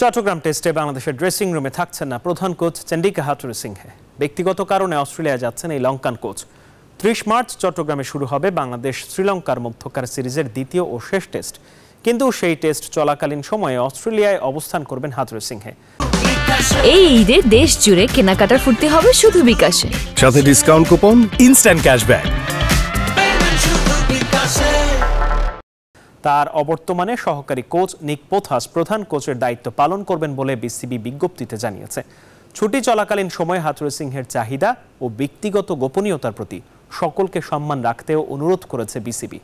চট্টগ্রাম টেস্টে বাংলাদেশের ড্রেসিং রুমে থাকছেন না প্রধান কোচ চন্ডিকা হাথুরু সিংহে। ব্যক্তিগত কারণে অস্ট্রেলিয়া যাচ্ছেন এই লঙ্কান কোচ। ত্রিশ মার্চ চট্টগ্রামে শুরু হবে বাংলাদেশ শ্রীলঙ্কার মধ্যকার সিরিজের দ্বিতীয় ও শেষ টেস্ট। কিন্তু সেই টেস্ট চলাকালীন সময়ে অস্ট্রেলিয়ায় অবস্থান করবেন হাথুরু সিংহে। এই ঈদে দেশ জুড়ে কেনাকাটার ফুর্তি হবে শুধু বিকাশে। সাথে ডিসকাউন্ট কুপন ইনস্ট্যান্ট ক্যাশব্যাক তার অবর্তমানে সহকারী কোচ নিক পোথাস প্রধান কোচের দায়িত্ব পালন করবেন বলে বিসিবি বিজ্ঞপ্তিতে জানিয়েছে। ছুটি চলাকালীন সময়ে হাথুরে সিংহের চাহিদা ও ব্যক্তিগত গোপনীয়তার প্রতি সকলকে সম্মান রাখতেও অনুরোধ করেছে বিসিবি।